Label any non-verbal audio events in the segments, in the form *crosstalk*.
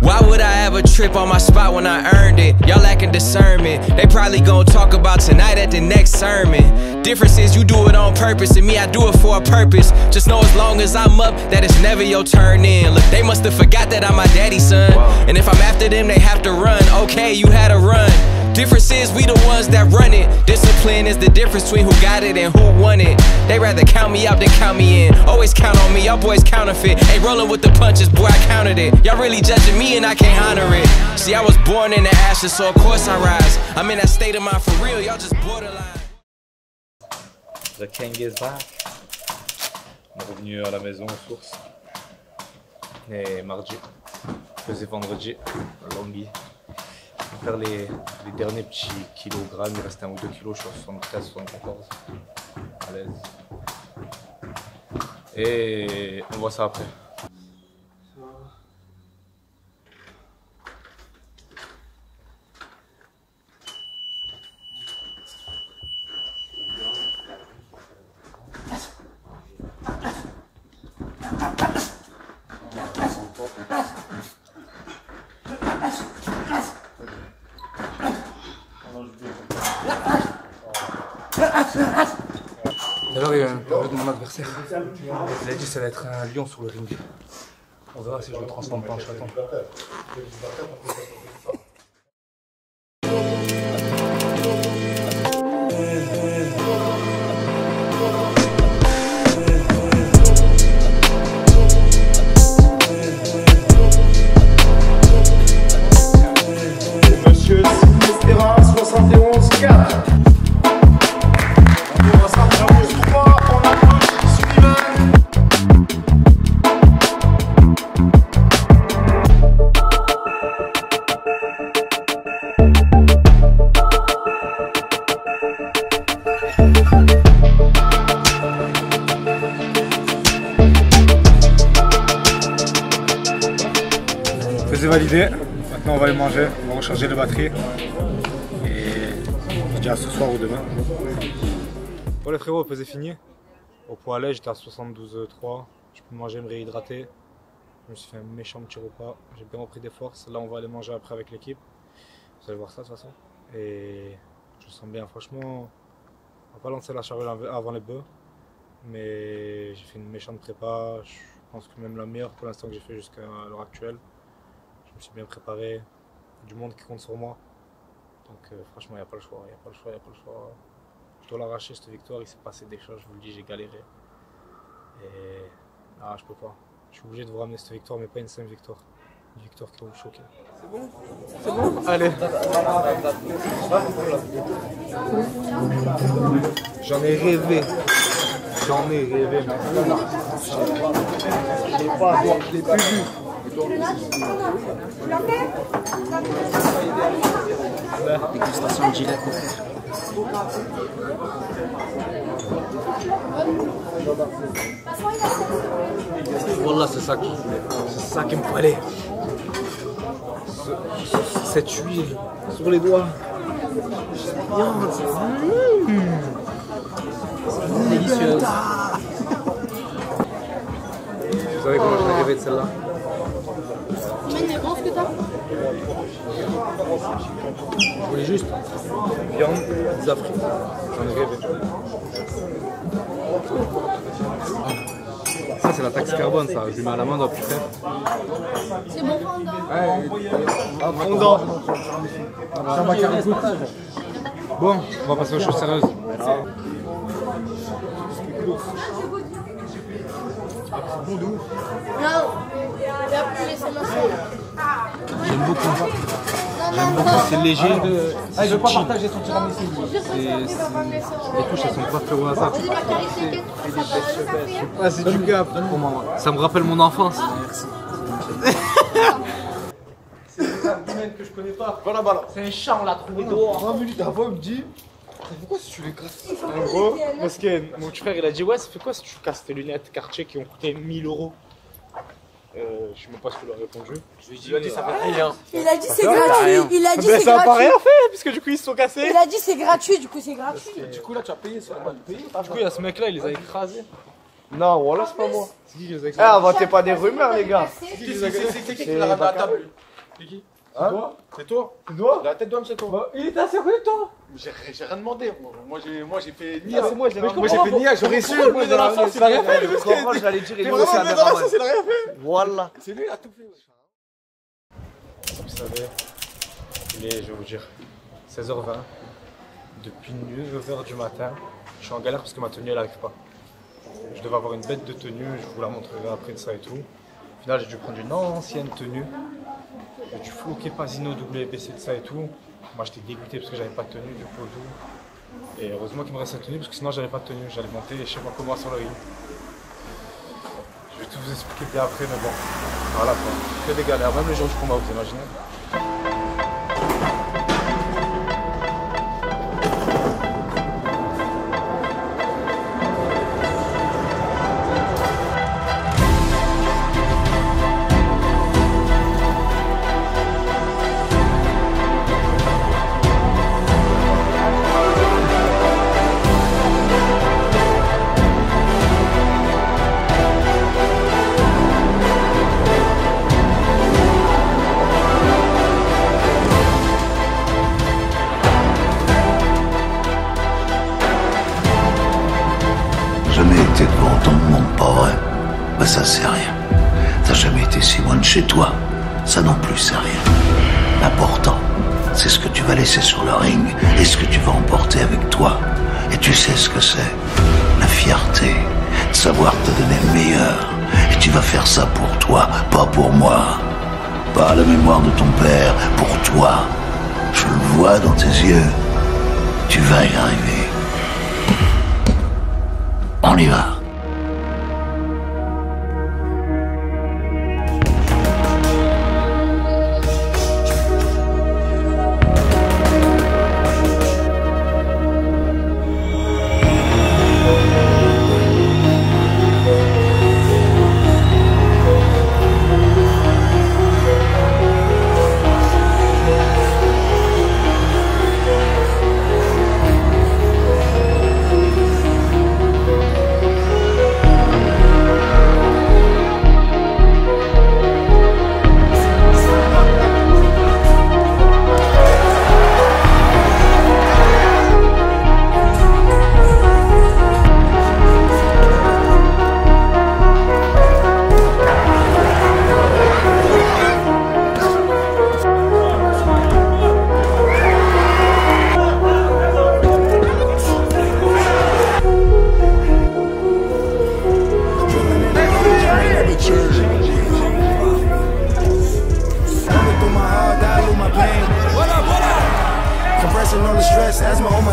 Why would I ever trip on my spot when I earned it? Y'all lacking discernment. They probably gon' talk about tonight at the next sermon. Difference is you do it on purpose, and me, I do it for a purpose. Just know as long as I'm up, that it's never your turn in. Look, they must have forgot that I'm my daddy's son. And if I'm after them, they have to run. Okay, you had a run. Difference is we the ones that run it. Discipline is the difference between who got it and who won it. They rather count me out than count me in. Always count on me, y'all boys counterfeit. Ain't rolling with the punches, boy, I counted it. Y'all really judging me and I can't honor it. See, I was born in the ashes, so of course I rise. I'm in that state of mind for real, y'all just borderline. The King is back. Revenu à la maison aux sources. Et mardi, faisait vendredi, Longhi. Va faire les, derniers petits kilogrammes. Il restait un ou deux kilos, je suis à 73, 74. À l'aise. Et on voit ça après. Mon adversaire. Il a dit que ça va être un lion sur le ring. On verra si je le transforme pas en chaton. On va recharger les batteries. Et je dis à ce soir ou demain. Bon, les frérots, pesé fini. Au poids j'étais à 72,3. Je peux manger, me réhydrater. Je me suis fait un méchant petit repas. J'ai bien repris des forces. Là, on va aller manger après avec l'équipe. Vous allez voir ça de toute façon. Et je me sens bien. Franchement, on va pas lancer la charrue avant les bœufs. Mais j'ai fait une méchante prépa. Je pense que même la meilleure pour l'instant que j'ai fait jusqu'à l'heure actuelle. Je me suis bien préparé. Du monde qui compte sur moi. Donc euh, franchement, il n'y a pas le choix. Il n'y a pas le choix, il a pas le choix. Je dois l'arracher cette victoire. Il s'est passé des choses, je vous le dis, j'ai galéré. Et ah, je peux pas. Je suis obligé de vous ramener cette victoire, mais pas une simple victoire. Une victoire qui va vous choquer. C'est bon? C'est bon? Allez. J'en ai rêvé. J'en ai rêvé. Je l'ai pas, je l'ai plus vu. Dégustation de frère. Voilà, c'est ça, qui- c'est ça qu'il me fallait. Ce- ce- cette huile sur les doigts. Délicieuse. *laughs* Vous savez comment je rêvé de celle-là? Je voulais juste viande, des Afriques. J'en ai rêvé. Ça, c'est la taxe carbone, ça. Je lui mets à la main dans le plus faire. C'est bon, Fanda. Fondant. Bon, on va passer aux choses sérieuses. Non, il a plus laissé ma J'aime beaucoup. C'est léger. Ah, il veut pas partager son laisser. Les touches, elles sont pas faites au hasard. Ah, c'est du gap pour moi. Ça me rappelle mon enfance. C'est un domaine que je connais pas. Voilà, voilà. C'est un chat, on l'a trouvé dehors. 20 minutes avant, il me dit Pourquoi si tu les casses En gros, parce que mon petit frère il a dit Ouais, ça fait quoi si tu casses tes lunettes quartier qui ont coûté 1000 euros euh, Je sais même pas ce qu'il a répondu. Je lui ai dit, il a dit ça fait rien. Il a dit c'est Ça, ça gratuit. Il a dit Mais c'est ça a pas gratuit. rien fait puisque du coup ils se sont cassés. Il a dit c'est gratuit, du coup c'est gratuit. Du coup, là, tu as payé, c'est normal de payer. Du coup, il y a ce mec là, il les a écrasés. Non, voilà, c'est pas moi. C'est qui qui les a Eh, inventez pas des rumeurs, les gars. C'est qui qui les a C'est qui qui C'est l'a ramené à table C'est qui Hein toi C'est toi C'est toi La tête d'homme, c'est toi. Il était assez connu toi J'ai rien demandé. Moi, Moi, j'ai moi, j'ai fait Ah, nia. c'est moi, j'ai Moi, fait nia, j'aurais su. Met dans la sauce Il a rien fait, le comprends, j'allais dire, il est dans la sauce, il a rien fait. Voilà. C'est lui, il a tout fait. Vous savez, il est, je vais vous dire, 16h20. Depuis 9h du matin, je suis en galère parce que ma tenue elle arrive pas. Je devais avoir une bête de tenue, je vous la montrerai après de ça et tout. Au final, j'ai dû prendre une ancienne tenue. J'ai dû floquer Pasino WBC de ça et tout. Moi, j'étais dégoûté parce que j'avais pas de tenue du coup et tout. Et heureusement qu'il me reste cette tenue parce que sinon, j'avais pas de tenue. J'allais monter je sais pas comment sur le ring. Je vais tout vous expliquer bien après, mais bon, voilà quoi. Que des galères, même les jours du combat, vous imaginez. Ça c'est rien. T'as jamais été si loin de chez toi, ça non plus c'est rien. L'important, c'est ce que tu vas laisser sur le ring et ce que tu vas emporter avec toi. Et tu sais ce que c'est La fierté, de savoir te donner le meilleur. Et tu vas faire ça pour toi, pas pour moi. Pas à la mémoire de ton père, pour toi. Je le vois dans tes yeux. Tu vas y arriver. On y va.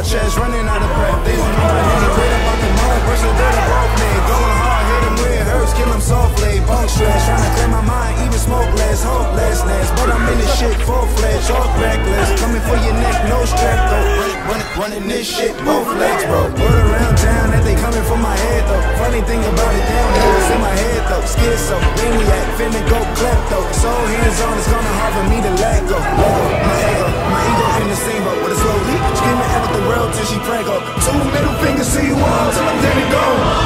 Chest, running out of breath. They don't know that any great about the moon, person they're the broke man. Going hard, hit them where it hurts, kill them softly. Bunk stress, trying to clear my mind, even smoke less, hopelessness. But I'm in this shit full fledged, all reckless. Coming for your neck, no strap though. Running, running, this shit, both legs, bro. Word around town that they coming for my head though. Funny thing about it, don't know what's in my head though. Schizo, maniac, finna go klepto. So hands on, it's gonna hard for me to let go. Let go, see walls, so I'm dead and gone.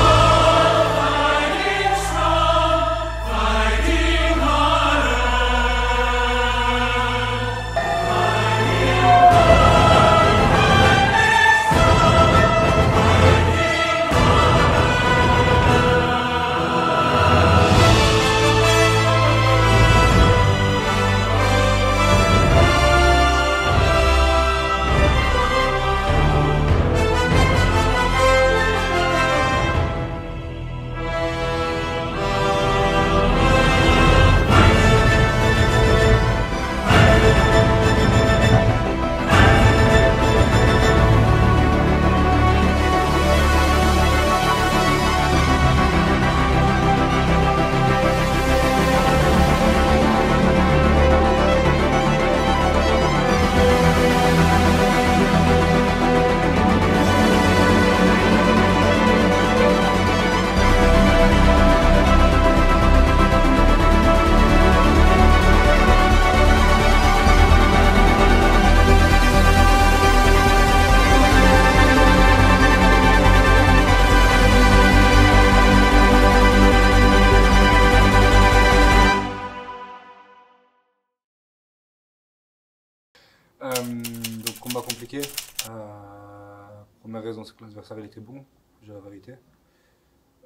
Combat compliqué. Euh, première raison c'est que l'adversaire il était bon, j'ai la vérité.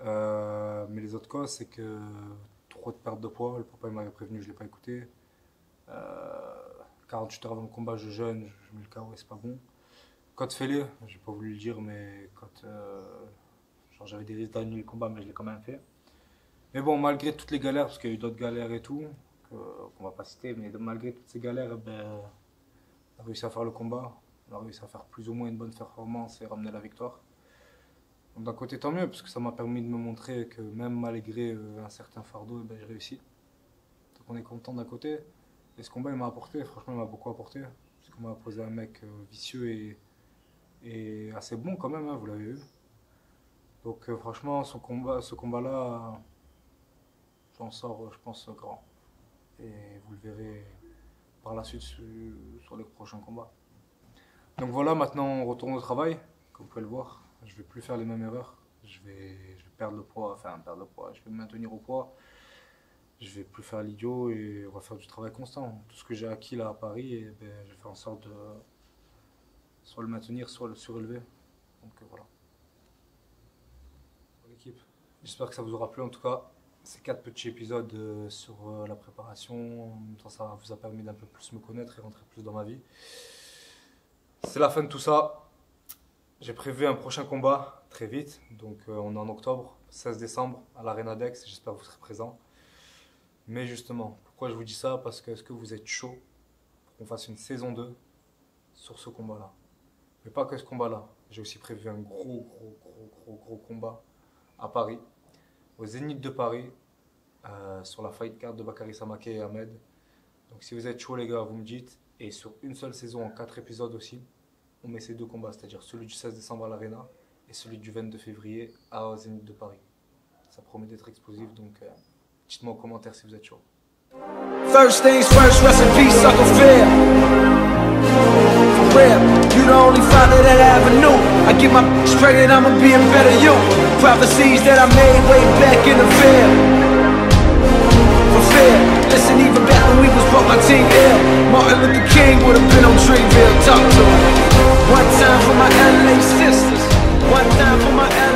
Euh, mais les autres causes c'est que trop de perte de poids, le papa m'avait prévenu, je l'ai pas écouté. Euh, 48 heures avant le combat je jeûne, je mets le KO et c'est pas bon. Code fêlé, j'ai pas voulu le dire mais quand j'avais des risques d'annuler le combat mais je l'ai quand même fait. Mais bon malgré toutes les galères, parce qu'il y a eu d'autres galères et tout, qu'on va pas citer, mais malgré toutes ces galères, ben, a réussi à faire le combat, on a réussi à faire plus ou moins une bonne performance et ramener la victoire. D'un côté tant mieux, parce que ça m'a permis de me montrer que même malgré euh, un certain fardeau, eh ben, j'ai réussi. Donc on est content d'un côté. Et ce combat il m'a apporté, franchement il m'a beaucoup apporté. Parce qu'on m'a posé un mec euh, vicieux et, assez bon quand même, hein, vous l'avez vu. Donc euh, franchement ce combat, ce combat-là, j'en sors je pense grand. Et vous le verrez par la suite sur, les prochains combats. Donc voilà, maintenant on retourne au travail, comme vous pouvez le voir. Je vais plus faire les mêmes erreurs. Je vais, perdre le poids, enfin perdre le poids, je vais me maintenir au poids. Je vais plus faire l'idiot et on va faire du travail constant. Tout ce que j'ai acquis là à Paris, et ben, je vais faire en sorte de soit le maintenir, soit le surélever. Donc euh, voilà. L'équipe. J'espère que ça vous aura plu en tout cas. Ces quatre petits épisodes euh, sur euh, la préparation, ça vous a permis d'un peu plus me connaître et rentrer plus dans ma vie. C'est la fin de tout ça. J'ai prévu un prochain combat très vite, donc euh, on est en octobre, 16 décembre à l'Arena Dex, j'espère que vous serez présents. Mais justement, pourquoi je vous dis ça? Parce que est-ce que vous êtes chaud pour qu'on fasse une saison 2 sur ce combat-là? Mais pas que ce combat-là, j'ai aussi prévu un gros, gros, gros, gros, gros combat à Paris, au Zénith de Paris, euh, sur la fight card de Bakary Samake et Ahmed. Donc si vous êtes chaud les gars, vous me dites. Et sur une seule saison, en quatre épisodes aussi, on met ces deux combats, c'est-à-dire celui du 16 décembre à l'Arena et celui du 22 février à Zénith de Paris. Ça promet d'être explosif, donc euh, dites-moi en commentaire si vous êtes chaud. Real, you the only father that I ever knew. I get my straight and I'ma be a better you. Prophecies that I made way back in the field. For fear, listen, even back when we was broke, my team ill. Martin Luther King would have been on Treeville, talk to him. One time for my LA sisters, one time for my